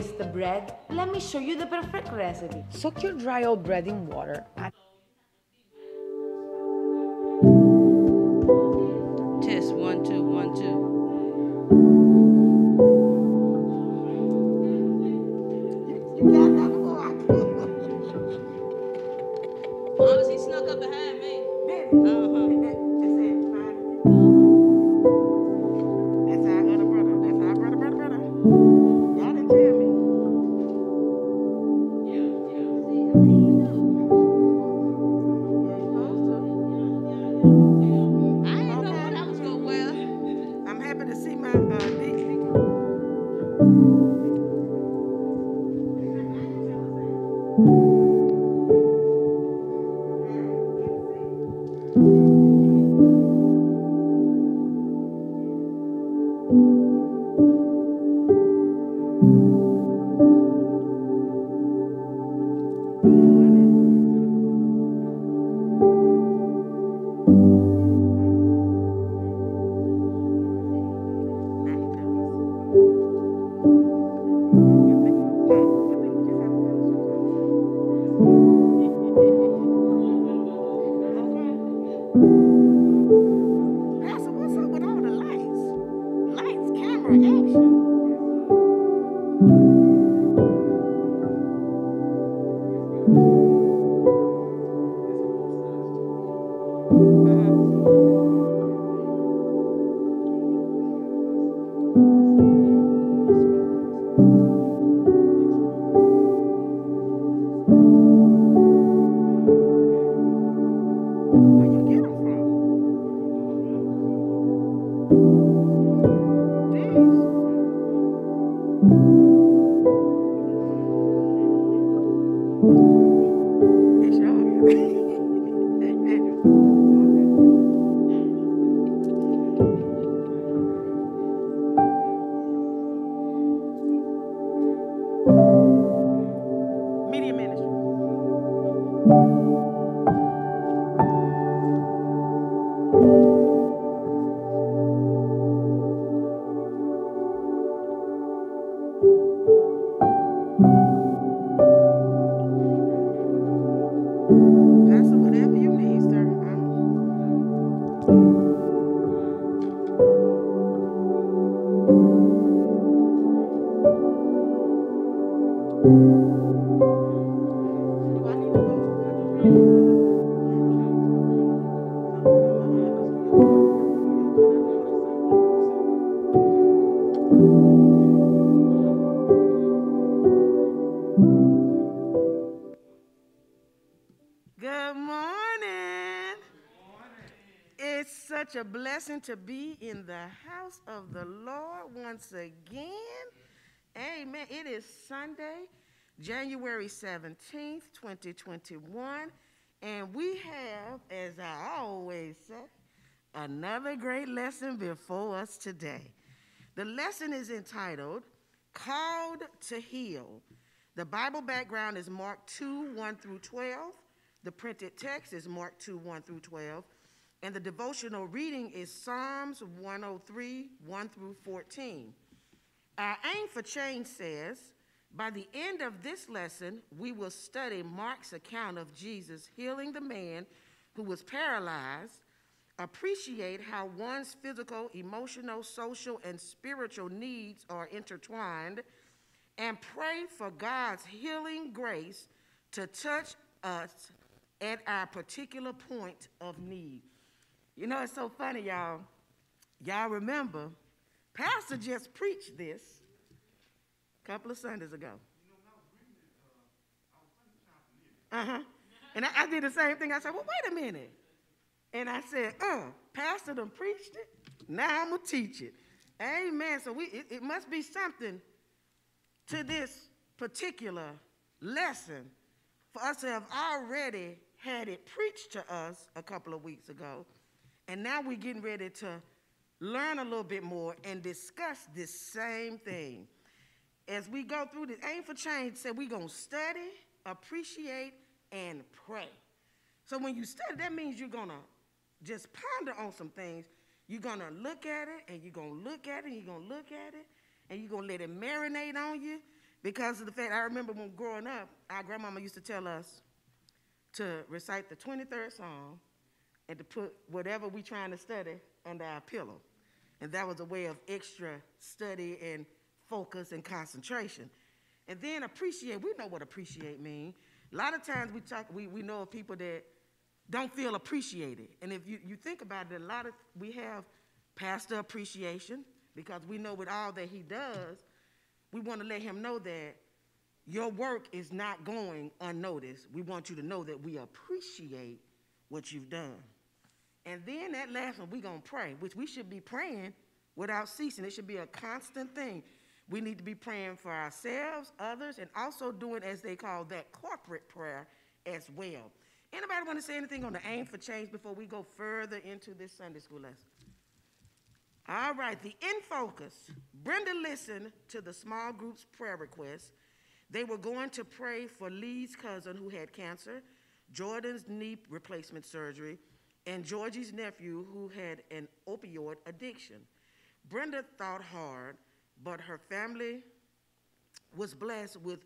not waste the bread. Let me show you the perfect recipe. Soak your dry old bread in water. Add Test one, two, one, two. Pastor, to be in the house of the Lord once again. Amen. It is Sunday, January 17th, 2021, and we have, as I always say, another great lesson before us today. The lesson is entitled Called to Heal. The Bible background is Mark 2 1 through 12. The printed text is Mark 2 1 through 12. And the devotional reading is Psalms 103 1 through 14. Our aim for change says, by the end of this lesson, we will study Mark's account of Jesus healing the man who was paralyzed, appreciate how one's physical, emotional, social, and spiritual needs are intertwined, and pray for God's healing grace to touch us at our particular point of need. You know, it's so funny, y'all. Y'all remember, Pastor just preached this a couple of Sundays ago. Uh huh. And I, I did the same thing. I said, well, wait a minute. And I said, uh, Pastor done preached it. Now I'm going to teach it. Amen. So we, it, it must be something to this particular lesson for us to have already had it preached to us a couple of weeks ago. And now we're getting ready to learn a little bit more and discuss this same thing. As we go through this, Aim for Change said we're going to study, appreciate, and pray. So when you study, that means you're going to just ponder on some things. You're going to look at it, and you're going to look at it, and you're going to look at it, and you're gonna let it marinate on you because of the fact I remember when growing up, our grandmama used to tell us to recite the 23rd Psalm and to put whatever we're trying to study under our pillow. And that was a way of extra study and focus and concentration. And then appreciate, we know what appreciate means. A lot of times we talk, we, we know of people that don't feel appreciated. And if you, you think about it, a lot of, we have pastor appreciation because we know with all that he does, we want to let him know that your work is not going unnoticed. We want you to know that we appreciate what you've done. And then that last one, we're going to pray, which we should be praying without ceasing. It should be a constant thing. We need to be praying for ourselves, others, and also doing, as they call that, corporate prayer as well. Anybody want to say anything on the aim for change before we go further into this Sunday school lesson? All right, the in focus. Brenda listened to the small group's prayer requests. They were going to pray for Lee's cousin who had cancer, Jordan's knee replacement surgery, and Georgie's nephew who had an opioid addiction. Brenda thought hard, but her family was blessed with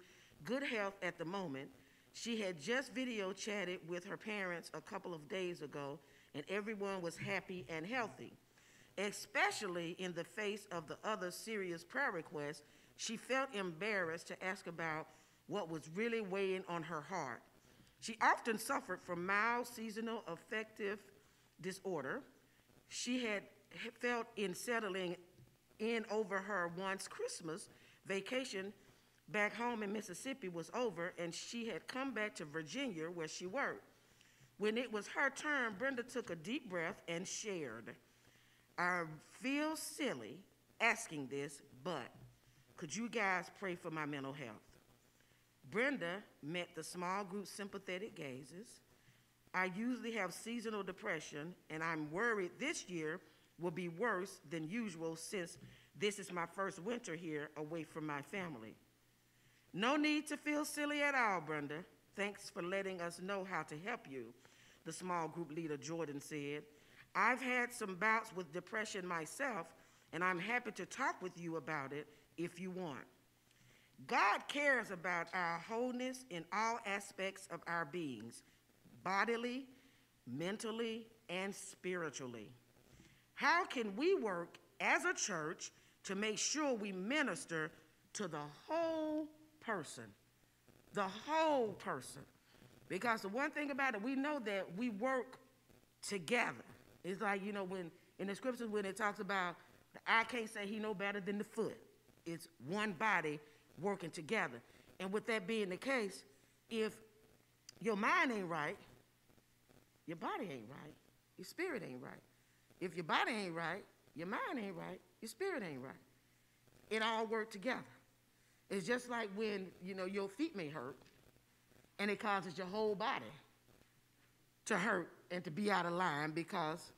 good health at the moment. She had just video chatted with her parents a couple of days ago, and everyone was happy and healthy. Especially in the face of the other serious prayer requests, she felt embarrassed to ask about what was really weighing on her heart. She often suffered from mild seasonal affective disorder. She had felt in settling in over her once Christmas vacation back home in Mississippi was over, and she had come back to Virginia where she worked. When it was her turn, Brenda took a deep breath and shared. I feel silly asking this, but could you guys pray for my mental health? Brenda met the small group sympathetic gazes. I usually have seasonal depression, and I'm worried this year will be worse than usual since this is my first winter here away from my family. No need to feel silly at all, Brenda. Thanks for letting us know how to help you, the small group leader Jordan said. I've had some bouts with depression myself, and I'm happy to talk with you about it if you want. God cares about our wholeness in all aspects of our beings, bodily, mentally, and spiritually. How can we work as a church to make sure we minister to the whole person? The whole person. Because the one thing about it, we know that we work together. It's like, you know, when in the scriptures when it talks about the eye can't say he know better than the foot. It's one body working together. And with that being the case, if your mind ain't right, your body ain't right, your spirit ain't right. If your body ain't right, your mind ain't right, your spirit ain't right. It all work together. It's just like when, you know, your feet may hurt and it causes your whole body to hurt and to be out of line because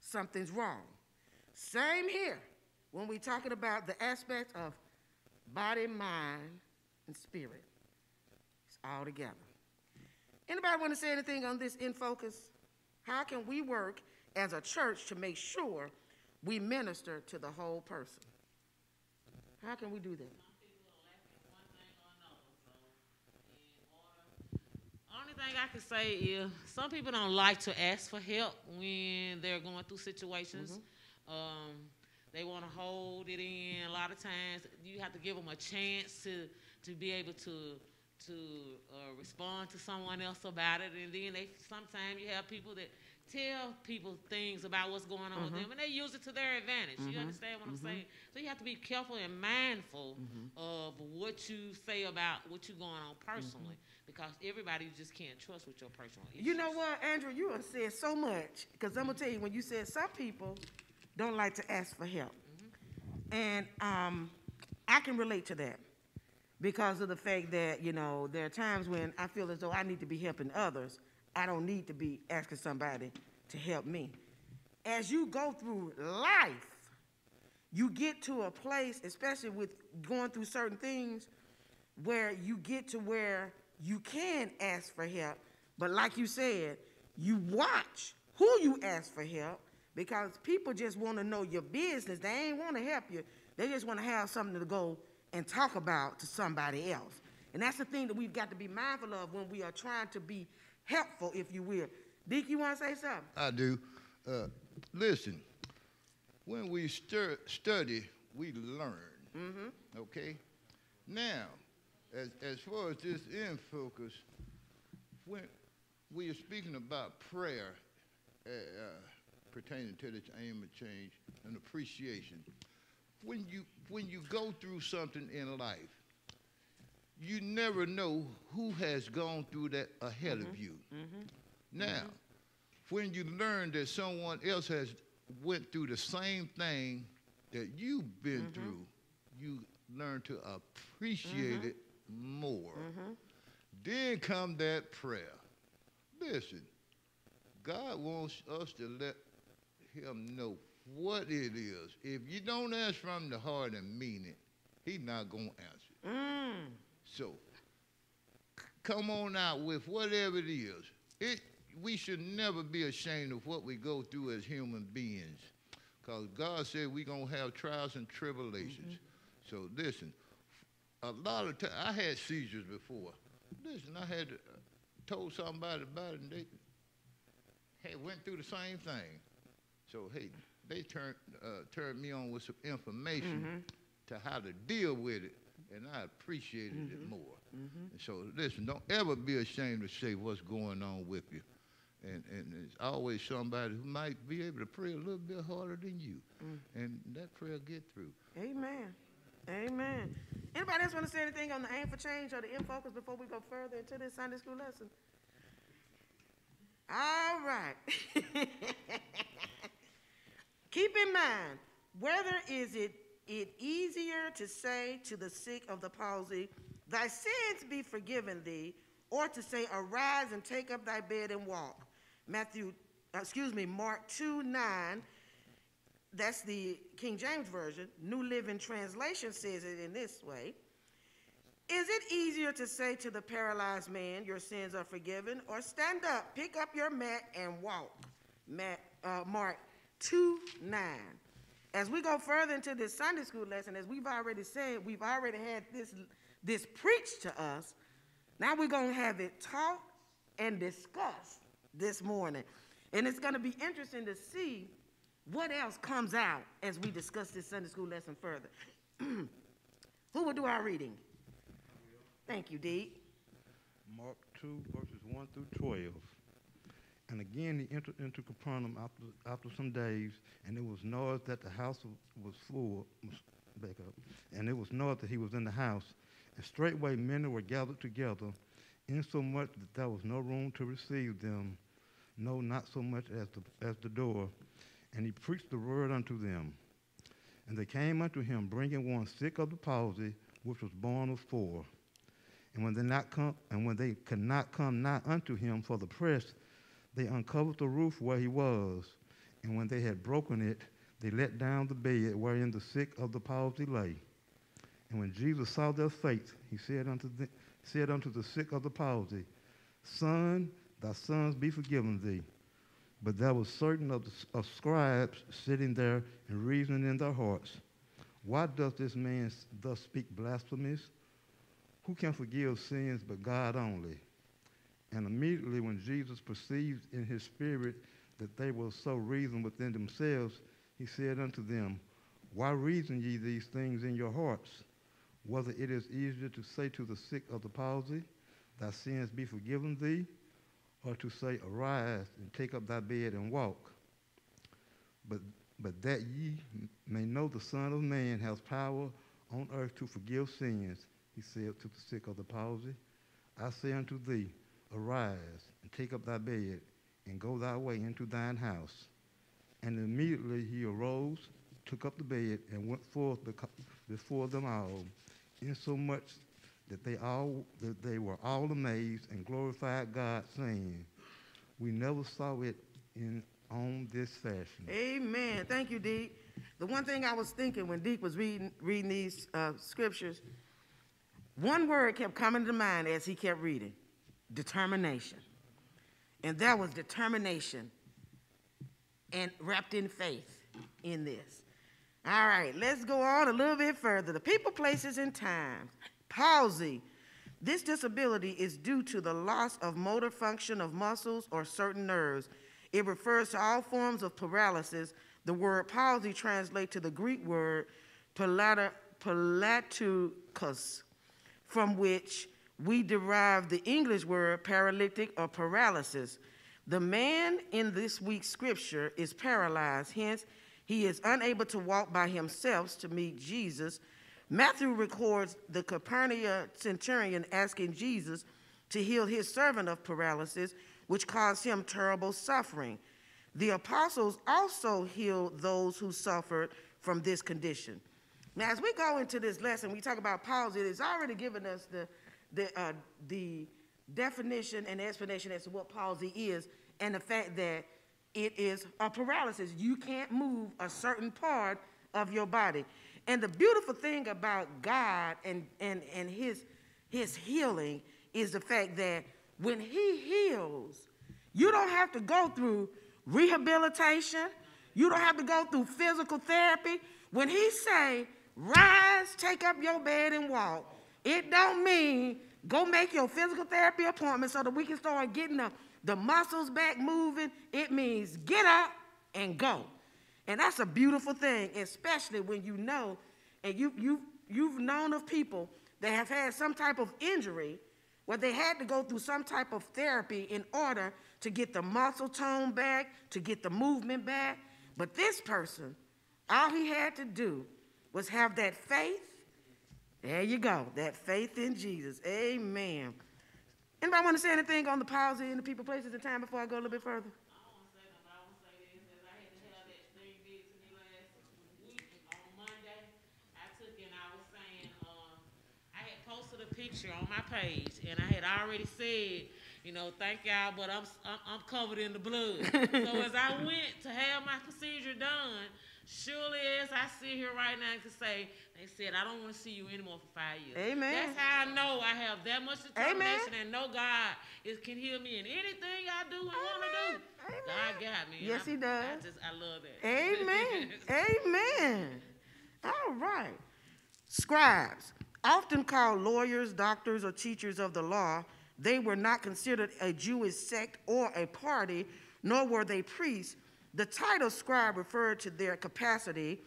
something's wrong. Same here when we're talking about the aspect of body, mind, and spirit. It's all together. Anybody want to say anything on this in focus? How can we work as a church to make sure we minister to the whole person? How can we do that? Only thing I can say is some people don't like to ask for help when they're going through situations. Um, they want to hold it in. A lot of times, you have to give them a chance to to be able to to uh, respond to someone else about it. And then they sometimes you have people that tell people things about what's going on with mm-hmm. them, and they use it to their advantage. You mm-hmm. understand what I'm mm-hmm. saying? So you have to be careful and mindful of what you say about what you're going on personally, because everybody you just can't trust with your personal issues. You know what, Andrew? You have said so much. Because I'm going to tell you, when you said some people don't like to ask for help. And um, I can relate to that because of the fact that, you know, there are times when I feel as though I need to be helping others. I don't need to be asking somebody to help me. As you go through life, you get to a place, especially with going through certain things, where you get to where you can ask for help. But like you said, you watch who you ask for help because people just want to know your business. They ain't want to help you. They just want to have something to go and talk about to somebody else. And that's the thing that we've got to be mindful of when we are trying to be helpful, if you will. Deke, you want to say something? I do. Uh, listen, when we stir, study, we learn. Okay? Now, as, as far as this in focus, when we are speaking about prayer uh, uh, pertaining to this aim of change and appreciation, when you, when you go through something in life, you never know who has gone through that ahead of mm-hmm. you. Mm-hmm. Now, mm-hmm. when you learn that someone else has went through the same thing that you've been through, you learn to appreciate it more. Then come that prayer. Listen, God wants us to let him know what it is. If you don't ask from the heart and mean it, he's not going to answer. Mm. So, come on out with whatever it is. It, we should never be ashamed of what we go through as human beings. Because God said we're going to have trials and tribulations. So, listen, a lot of times, I had seizures before. Listen, I had uh, told somebody about it, and they had went through the same thing. So, hey, they turned, uh, turned me on with some information mm-hmm. to how to deal with it, and I appreciated it mm-hmm. more. Mm-hmm. And so, listen, don't ever be ashamed to say what's going on with you. And, and there's always somebody who might be able to pray a little bit harder than you. Mm. And that prayer get through. Amen. Amen. Anybody else want to say anything on the aim for change or the in focus before we go further into this Sunday school lesson? All right. Keep in mind, whether is it, it easier to say to the sick of the palsy, Thy sins be forgiven thee, or to say, Arise and take up thy bed and walk. Matthew, uh, excuse me, Mark 2 9 that's the King James Version. New Living Translation says it in this way Is it easier to say to the paralyzed man, Your sins are forgiven, or stand up, pick up your mat, and walk? Uh, Mark 2 9. As we go further into this Sunday school lesson, as we've already said, we've already had this, this preached to us. Now we're going to have it taught and discussed this morning. And it's going to be interesting to see what else comes out as we discuss this Sunday school lesson further. Who will do our reading? Thank you, Dee. Mark 2, verses 1 through 12. And again he entered into Capernaum after, after some days, and it was noise that the house was full. Back up. And it was noise that he was in the house. And straightway many were gathered together, insomuch that there was no room to receive them, no, not so much as the, as the door. And he preached the word unto them. And they came unto him, bringing one sick of the palsy, which was borne of four. And when they not come, and when they could not come nigh unto him for the press, they uncovered the roof where he was. And when they had broken it, they let down the bed wherein the sick of the palsy lay. And when Jesus saw their faith, he said unto the, said unto the sick of the palsy, Son, thy sons be forgiven thee. But there was certain of the of scribes sitting there and reasoning in their hearts, Why does this man thus speak blasphemies? Who can forgive sins but God only? And immediately when Jesus perceived in his spirit that they were so reason within themselves, he said unto them, Why reason ye these things in your hearts? Whether it is easier to say to the sick of the palsy, Thy sins be forgiven thee, or to say, Arise and take up thy bed and walk. But, but that ye may know the Son of Man has power on earth to forgive sins, he said to the sick of the palsy, I say unto thee, Arise and take up thy bed and go thy way into thine house. And immediately he arose, took up the bed, and went forth before them all, insomuch that they all that they were all amazed and glorified God, saying, We never saw it in on this fashion. Amen. Thank you, Deke. The one thing I was thinking when Deke was reading, reading these uh, scriptures, one word kept coming to mind as he kept reading determination. And there was determination and wrapped in faith in this. All right, let's go on a little bit further. The people, places, and times. Palsy. This disability is due to the loss of motor function of muscles or certain nerves. It refers to all forms of paralysis. The word palsy translates to the Greek word palata- palatucus, from which we derive the English word paralytic or paralysis. The man in this week's scripture is paralyzed, hence, he is unable to walk by himself to meet Jesus. Matthew records the Capernaum centurion asking Jesus to heal his servant of paralysis, which caused him terrible suffering. The apostles also healed those who suffered from this condition. Now, as we go into this lesson, we talk about palsy. It's already given us the, the, uh, the definition and explanation as to what palsy is and the fact that it is a paralysis. You can't move a certain part of your body. And the beautiful thing about God and, and, and his, his healing is the fact that when he heals, you don't have to go through rehabilitation. You don't have to go through physical therapy. When he say, rise, take up your bed and walk, it don't mean go make your physical therapy appointment so that we can start getting the, the muscles back moving. It means get up and go. And that's a beautiful thing, especially when you know and you, you, you've known of people that have had some type of injury where they had to go through some type of therapy in order to get the muscle tone back, to get the movement back. But this person, all he had to do was have that faith. There you go, that faith in Jesus. Amen. Anybody want to say anything on the palsy and the people, places, and time before I go a little bit further? Picture on my page, and I had already said, you know, thank y'all, but I'm, I'm covered in the blood. so as I went to have my procedure done, surely as I sit here right now and can say, they said, I don't want to see you anymore for five years. Amen. That's how I know I have that much determination and know God is, can heal me in anything I do and want to do. Amen. God got me. Yes, I, he does. I just, I love that. Amen. Amen. All right. Scribes, often called lawyers, doctors, or teachers of the law, they were not considered a Jewish sect or a party, nor were they priests. The title scribe referred to their capacity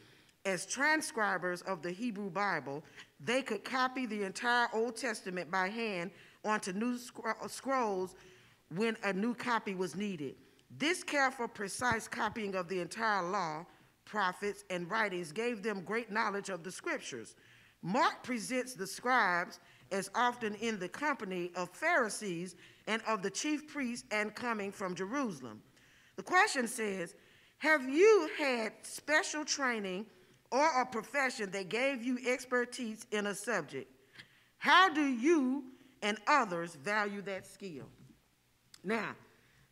as transcribers of the Hebrew Bible. They could copy the entire Old Testament by hand onto new scro- scrolls when a new copy was needed. This careful, precise copying of the entire law, prophets, and writings gave them great knowledge of the scriptures. Mark presents the scribes as often in the company of Pharisees and of the chief priests and coming from Jerusalem. The question says Have you had special training or a profession that gave you expertise in a subject? How do you and others value that skill? Now,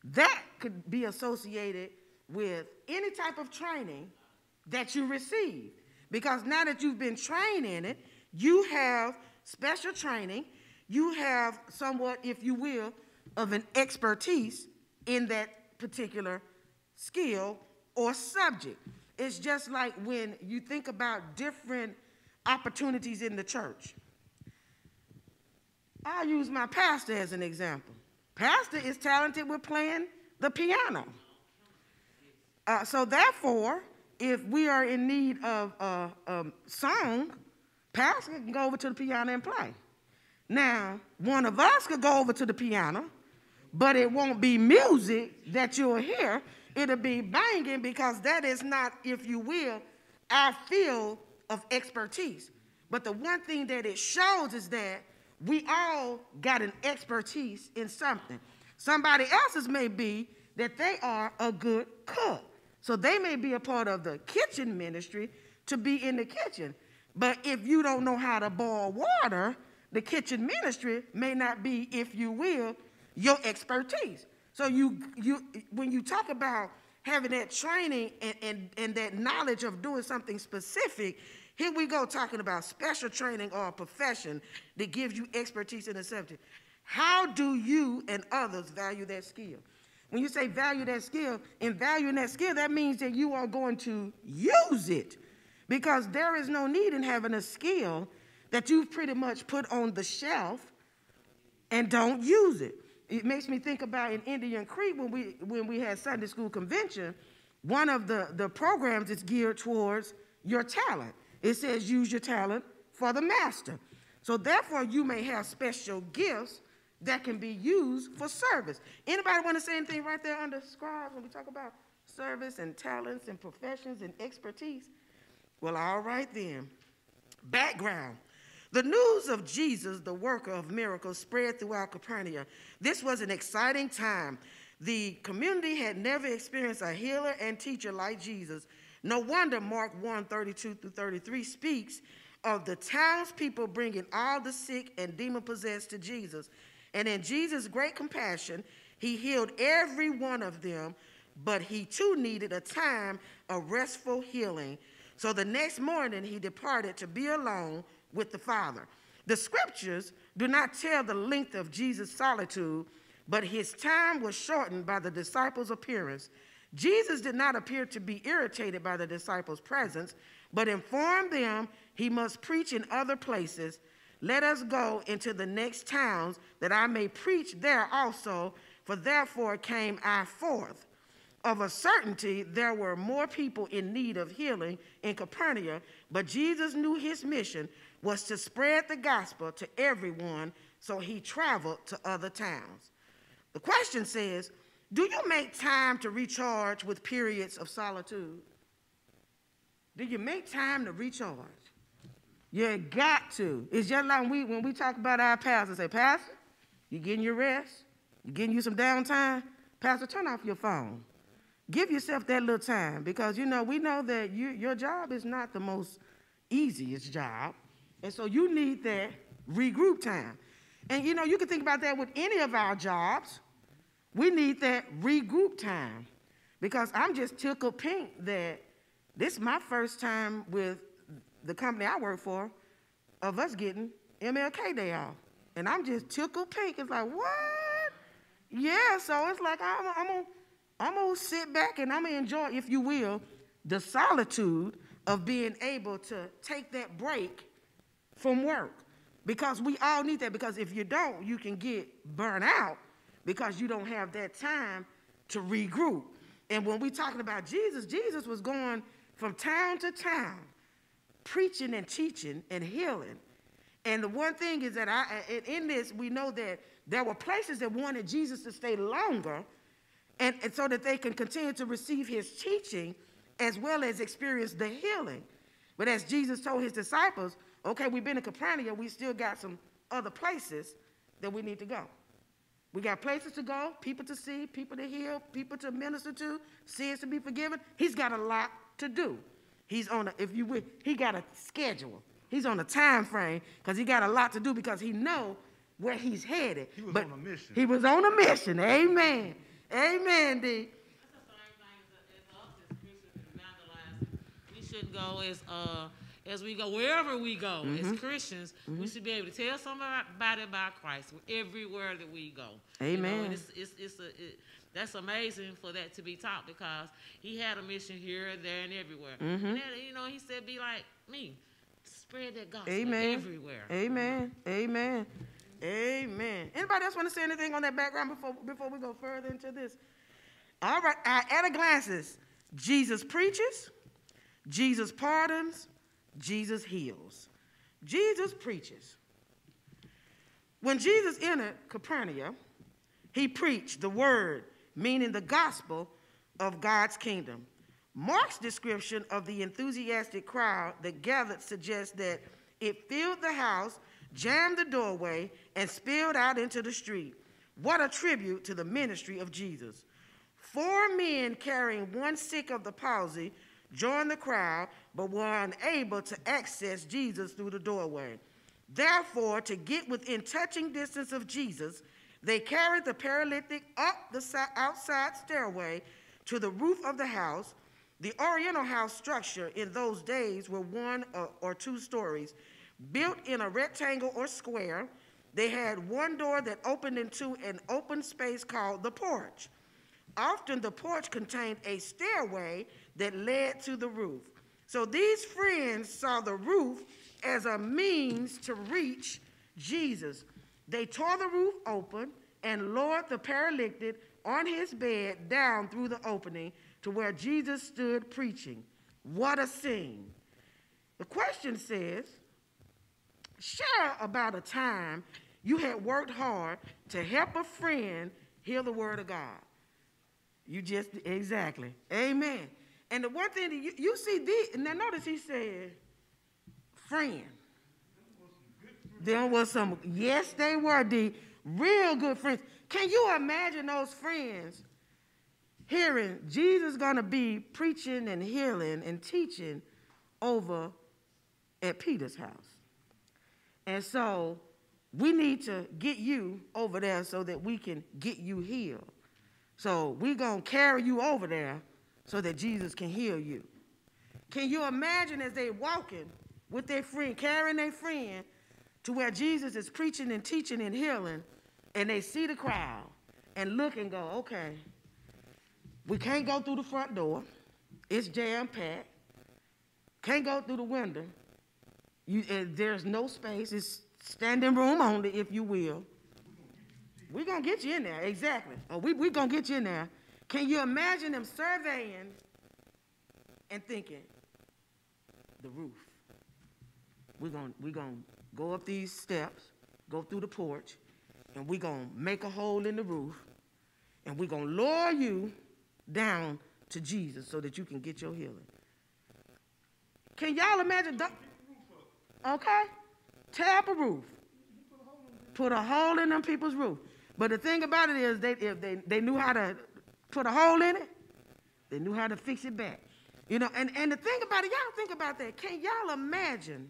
that could be associated with any type of training that you receive. Because now that you've been trained in it, you have special training, you have somewhat, if you will, of an expertise in that particular skill or subject. It's just like when you think about different opportunities in the church. I'll use my pastor as an example. Pastor is talented with playing the piano. Uh, so therefore, if we are in need of a, a song, pastor can go over to the piano and play. Now, one of us could go over to the piano, but it won't be music that you'll hear. It'll be banging because that is not, if you will, our field of expertise. But the one thing that it shows is that we all got an expertise in something. Somebody else's may be that they are a good cook. So they may be a part of the kitchen ministry to be in the kitchen. But if you don't know how to boil water, the kitchen ministry may not be, if you will, your expertise. So you, you when you talk about having that training and, and, and that knowledge of doing something specific, here we go talking about special training or a profession that gives you expertise in a subject. How do you and others value that skill? When you say value that skill, in valuing that skill, that means that you are going to use it. because there is no need in having a skill that you've pretty much put on the shelf and don't use it. It makes me think about in Indian Creek when we when we had Sunday school convention, one of the, the programs is geared towards your talent. It says use your talent for the master. So therefore you may have special gifts that can be used for service. Anybody want to say anything right there under scribes when we talk about service and talents and professions and expertise? Well, all right then. Background. The news of Jesus, the worker of miracles, spread throughout Capernaum. This was an exciting time. The community had never experienced a healer and teacher like Jesus. No wonder Mark 1 32 through 33 speaks of the townspeople bringing all the sick and demon possessed to Jesus. And in Jesus' great compassion, he healed every one of them, but he too needed a time of restful healing. So the next morning, he departed to be alone with the Father. The scriptures do not tell the length of Jesus' solitude, but his time was shortened by the disciples' appearance. Jesus did not appear to be irritated by the disciples' presence, but informed them he must preach in other places. Let us go into the next towns that I may preach there also, for therefore came I forth. Of a certainty, there were more people in need of healing in Capernaum, but Jesus knew his mission was to spread the gospel to everyone, so he traveled to other towns. The question says, do you make time to recharge with periods of solitude? Do you make time to recharge? You got to. It's just like we, when we talk about our pastor, say, Pastor, you getting your rest? You getting you some downtime? Pastor, turn off your phone. Give yourself that little time because, you know, we know that you, your job is not the most easiest job. And so you need that regroup time. And, you know, you can think about that with any of our jobs. We need that regroup time because I'm just tickled pink that this is my first time with the company I work for of us getting MLK Day off. And I'm just tickled pink. It's like, what? Yeah, so it's like I'm, I'm gonna I'm gonna sit back and I'm gonna enjoy, if you will, the solitude of being able to take that break from work. Because we all need that. Because if you don't, you can get burnt out because you don't have that time to regroup. And when we're talking about Jesus, Jesus was going from town to town, preaching and teaching and healing. And the one thing is that I, in this, we know that there were places that wanted Jesus to stay longer and, and so that they can continue to receive his teaching as well as experience the healing. But as Jesus told his disciples, okay, we've been in Capernaum, we still got some other places that we need to go. We got places to go, people to see, people to heal, people to minister to, sins to be forgiven. He's got a lot to do. He's on a, if you will, he got a schedule. He's on a time frame because he got a lot to do because he know where he's headed. He was but on a mission. He was on a mission. Amen. Amen, D. We should go as uh as we go wherever we go Mm-hmm. as Christians. We should be able to tell somebody about Christ everywhere that we go. You know, Amen. it's, it's, it's a, it, that's amazing for that to be taught because he had a mission here, there, and everywhere. Mm-hmm. And then, you know, he said, "Be like me, spread that gospel Amen. everywhere." Amen. Amen. Amen. Anybody else want to say anything on that background before, before we go further into this? All right. At a glances, Jesus preaches, Jesus pardons, Jesus heals. Jesus preaches. When Jesus entered Capernaum, he preached the word, meaning the gospel of God's kingdom. Mark's description of the enthusiastic crowd that gathered suggests that it filled the house, jammed the doorway, and spilled out into the street. What a tribute to the ministry of Jesus. Four men carrying one sick of the palsy joined the crowd, but were unable to access Jesus through the doorway. Therefore, to get within touching distance of Jesus, they carried the paralytic up the outside stairway to the roof of the house. The Oriental house structure in those days were one or, two stories. Built in a rectangle or square, they had one door that opened into an open space called the porch. Often the porch contained a stairway that led to the roof. So these friends saw the roof as a means to reach Jesus. They tore the roof open and lowered the paralytic on his bed down through the opening to where Jesus stood preaching. What a scene. The question says, share about a time you had worked hard to help a friend hear the word of God. You just, exactly. Amen. And the one thing that you, you see, these, now notice he said, friend. There was some, yes, they were the real good friends. Can you imagine those friends hearing Jesus gonna be preaching and healing and teaching over at Peter's house? And so we need to get you over there so that we can get you healed. So we're going to carry you over there so that Jesus can heal you. Can you imagine as they walking with their friend, carrying their friend to where Jesus is preaching and teaching and healing, and they see the crowd and look and go, okay, we can't go through the front door. It's jam-packed. Can't go through the window. You, there's no space. It's standing room only, if you will. We're going to get you in there, exactly. Oh, we're we going to get you in there. Can you imagine them surveying and thinking, the roof? We're going we're gonna go up these steps, go through the porch, and we're going to make a hole in the roof, and we're going to lower you down to Jesus so that you can get your healing. Can y'all imagine? Okay? Tear up a roof. Put a hole in them people's roof. But the thing about it is, they, if they, they knew how to put a hole in it, they knew how to fix it back. You know, and, and the thing about it, y'all think about that. Can y'all imagine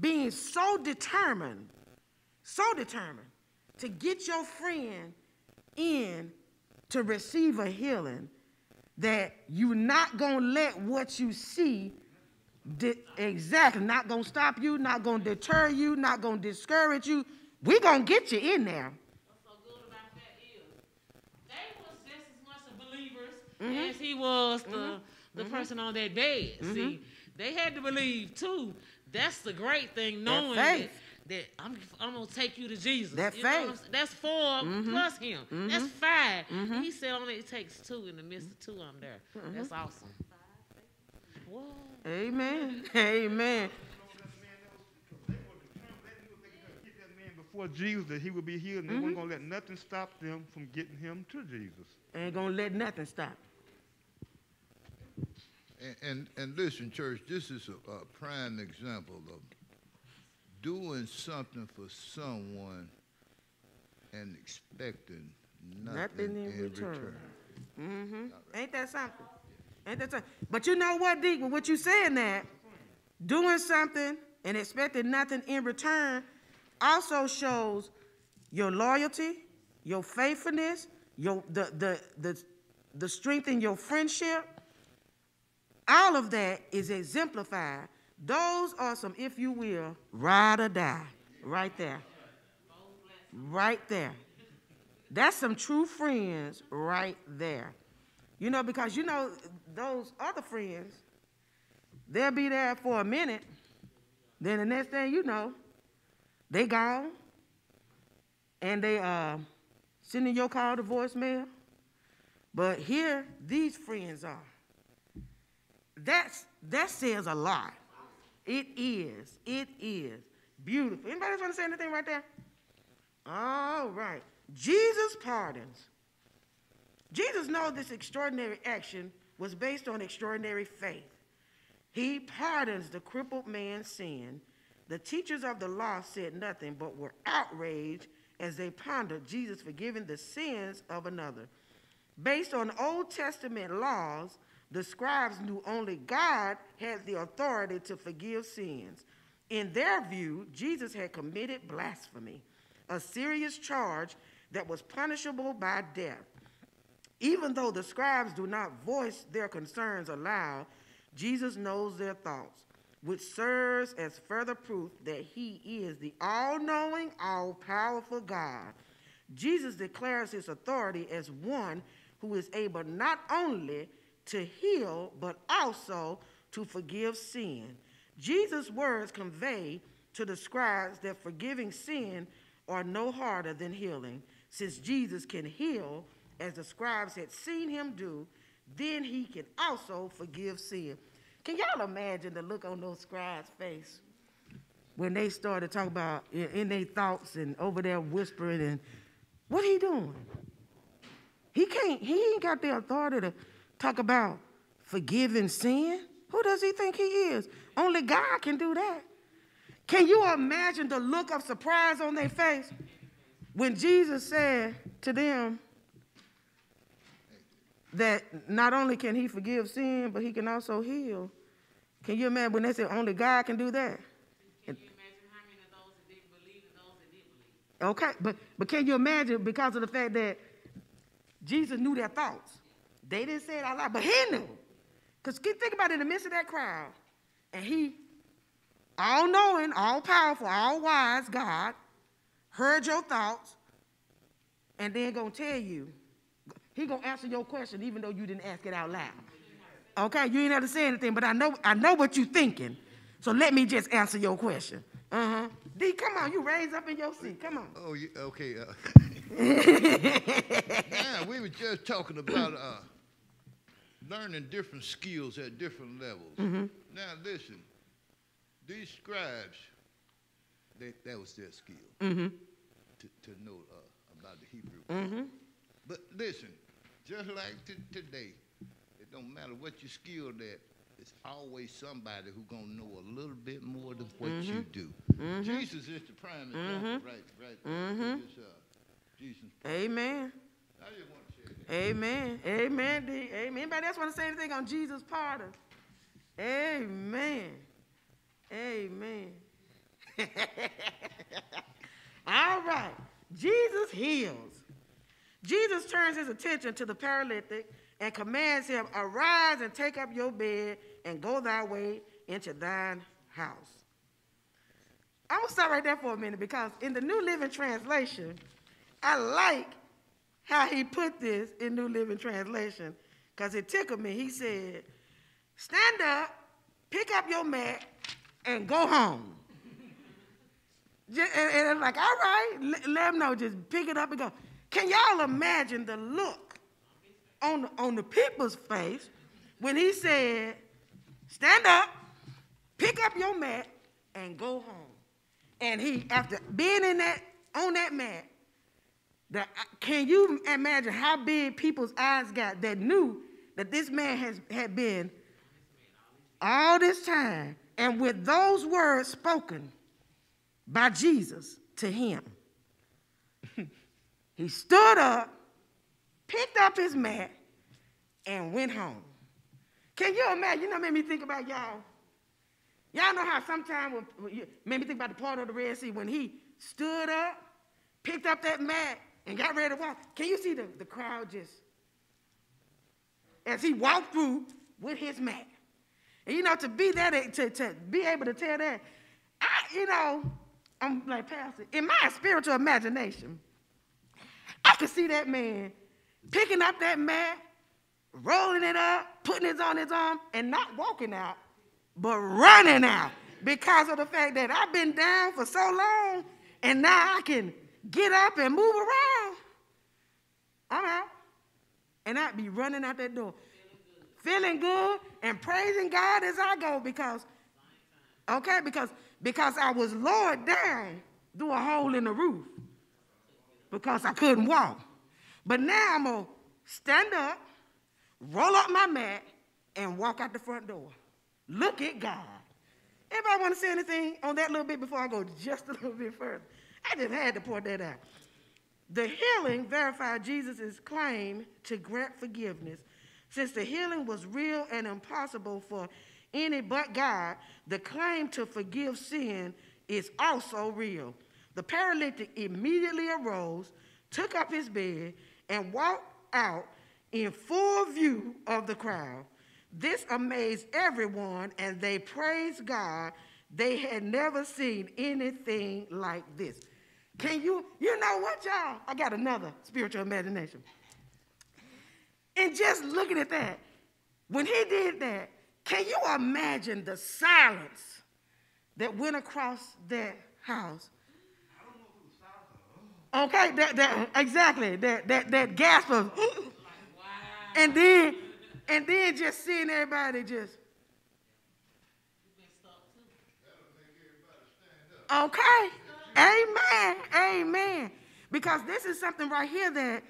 being so determined, so determined to get your friend in to receive a healing that you're not going to let what you see exactly. Not going to stop you, not going to deter you, not going to discourage you. We're going to get you in there. What's so good about that is they was just as much of believers mm-hmm. as he was the, mm-hmm. the mm-hmm. person on that bed. Mm-hmm. See, they had to believe too. That's the great thing, knowing that, that, I'm, I'm going to take you to Jesus. That you faith. That's 4 mm-hmm. plus him. That's mm-hmm. 5 He said only it takes two. In the midst of two, I'm there. That's awesome. Whoa. Amen. Amen. Before Jesus, that he would be healed, and mm-hmm. they weren't going to let nothing stop them from getting him to Jesus. Ain't going to let nothing stop. And, and, and listen, church, this is a, a prime example of doing something for someone and expecting nothing, nothing in, in, return. return. Mm-hmm. Right. Ain't that something? Ain't that something? But you know what, Deacon? What you saying that doing something and expecting nothing in return also shows your loyalty, your faithfulness, your the the the, the strength in your friendship. All of that is exemplified. Those are some, if you will, ride or die, right there. Right there. That's some true friends right there. You know, because you know, those other friends, they'll be there for a minute. Then the next thing you know, they gone. And they uh sending your call to voicemail. But here, these friends are. That's that says a lot. It is. It is beautiful. Anybody else want to say anything right there? All right. Jesus pardons. Jesus knows this extraordinary action was based on extraordinary faith. He pardons the crippled man's sin. The teachers of the law said nothing but were outraged as they pondered Jesus forgiving the sins of another. Based on Old Testament laws, the scribes knew only God had the authority to forgive sins. In their view, Jesus had committed blasphemy, a serious charge that was punishable by death. Even though the scribes do not voice their concerns aloud, Jesus knows their thoughts, which serves as further proof that he is the all knowing, all powerful God. Jesus declares his authority as one who is able not only to heal, but also to forgive sin. Jesus' words convey to the scribes that forgiving sin are no harder than healing. Since Jesus can heal as the scribes had seen him do, then he can also forgive sin. Can y'all imagine the look on those scribes' face when they started talking about in, their thoughts and over there whispering and what he doing? He can't, he ain't got the authority to talk about forgiving sin. Who does he think he is? Only God can do that. Can you imagine the look of surprise on their face when Jesus said to them that not only can he forgive sin, but he can also heal? Can you imagine when they said only God can do that? Can you imagine how many of those that didn't believe and those that did believe? Okay, but but can you imagine because of the fact that Jesus knew their thoughts? They didn't say it out loud, but he knew. Because think about it in the midst of that crowd, and he, all knowing, all powerful, all wise God, heard your thoughts, and then gonna tell you, he gonna answer your question even though you didn't ask it out loud. Okay, you ain't have to say anything, but I know I know what you're thinking. So let me just answer your question. Uh-huh. D, come on, you raise up in your seat. Come on. Oh, yeah, okay. Uh, now, we were just talking about uh, learning different skills at different levels. Now, listen, these scribes, they, that was their skill to, to know uh, about the Hebrew. But listen, just like t- today, it don't matter what you're skilled at. It's always somebody who gonna know a little bit more than what you mm-hmm. do. Mm-hmm. Jesus is the prime example, mm-hmm. right? Right. It is, uh, Jesus. Amen. I just want to share that. Amen. Amen. D. Amen. Anybody else want to say anything on Jesus' pardon? Amen. Amen. All right. Jesus heals. Jesus turns his attention to the paralytic and commands him, Arise and take up your bed and go thy way into thine house. I'm going to stop right there for a minute because in the New Living Translation, I like how he put this in New Living Translation because it tickled me. He said, Stand up, pick up your mat, and go home. And, and I'm like, all right, let, let him know, just pick it up and go. Can y'all imagine the look on the, on the people's face when he said, stand up, pick up your mat, and go home. And he, after being in that, on that mat, the, uh, can you imagine how big people's eyes got that knew that this man has had been all this time, and with those words spoken by Jesus to him, he stood up, picked up his mat, and went home. Can you imagine? You know, made me think about y'all. Y'all know how sometimes made me think about the part of the Red Sea when he stood up, picked up that mat, and got ready to walk. Can you see the, the crowd just as he walked through with his mat? And you know, to be that, to, to be able to tell that, I, you know, I'm like, Pastor, in my spiritual imagination, I could see that man picking up that mat, rolling it up, putting it on his arm, and not walking out, but running out because of the fact that I've been down for so long and now I can get up and move around. I'm out. And I'd be running out that door, feeling good and praising God as I go because, okay, because because I was lowered down through a hole in the roof because I couldn't walk. But now I'm gonna stand up, roll up my mat, and walk out the front door. Look at God. Anybody want to say anything on that little bit before I go just a little bit further? I just had to point that out. The healing verified Jesus' claim to grant forgiveness. Since the healing was real and impossible for any but God, the claim to forgive sin is also real. The paralytic immediately arose, took up his bed, and walked out in full view of the crowd. This amazed everyone, and they praised God. They had never seen anything like this. Can you, you know what, y'all? I got another spiritual imagination. And just looking at that, when he did that, Can you imagine the silence that went across that house? Okay, that, that exactly that that that gasp of, and then and then just seeing everybody just. Okay, amen, amen. Because this is something right here that,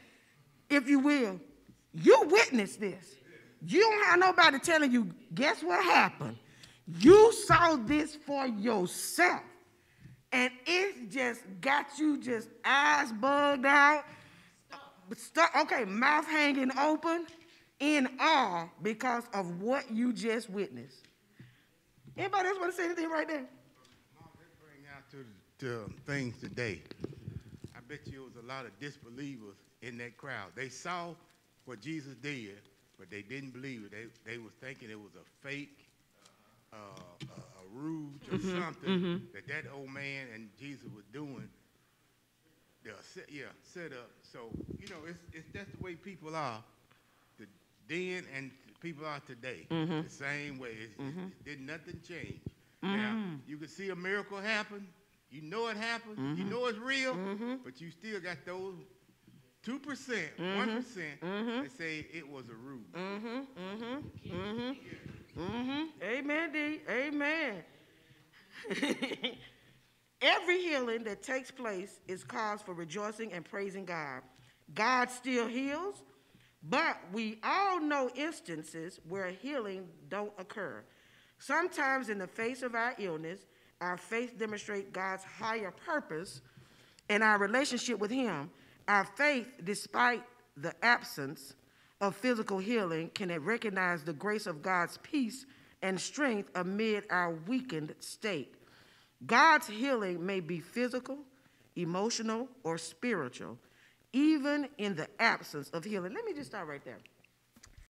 if you will, you witnessed this. You don't have nobody telling you, guess what happened? You saw this for yourself. And it just got you just eyes bugged out. Stu- okay, mouth hanging open in awe because of what you just witnessed. Anybody else want to say anything right there? Bring out to, things today. I bet you it was a lot of disbelievers in that crowd. They saw what Jesus did, but they didn't believe it. They, they was thinking it was a fake, uh, a, a ruse or mm-hmm. something mm-hmm. that that old man and Jesus was doing. The set, yeah, set up. So you know, it's it's that's the way people are. The then and people are today. Mm-hmm. The same way. It's, it, did nothing change. Now you can see a miracle happen. You know it happened. You know it's real, but you still got those two percent, one that say it was a ruse. Mm-hmm. Mm-hmm. Mm-hmm. Mm-hmm. Amen, D. Amen. Every healing that takes place is cause for rejoicing and praising God. God still heals, but we all know instances where healing don't occur. Sometimes in the face of our illness, our faith demonstrates God's higher purpose and our relationship with him. Our faith, despite the absence of physical healing, can recognize the grace of God's peace and strength amid our weakened state. God's healing may be physical, emotional, or spiritual, even in the absence of healing. Let me just start right there.